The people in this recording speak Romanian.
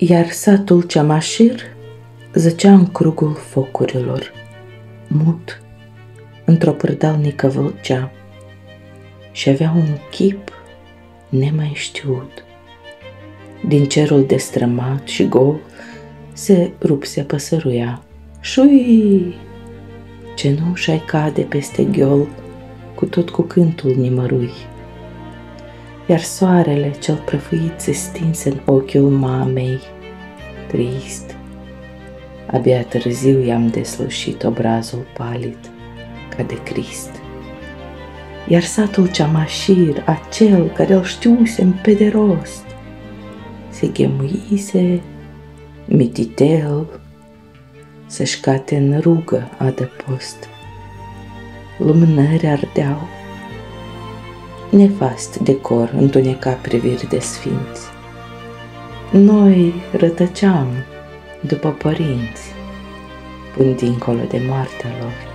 Iar satul Ceamașir zăcea în crugul focurilor, mut, într-o pârdalnică vâlcea și avea un chip nemai știut. Din cerul destrămat și gol se rupse păsăruia. Șui! Cenușa-i cade peste ghiol, cu tot cu cântul nimărui. Iar soarele cel prăfuit se stinse în ochiul mamei, trist. Abia târziu i-am deslușit obrazul palid, ca de Crist. Iar satul ceamașir, acel care îl știusem pe de rost, se ghemuise mititel să-și cate în rugă adăpost. Lumânări ardeau, nefast decor întuneca priviri de sfinți. Noi rătăceam după părinți, până dincolo de moartea lor.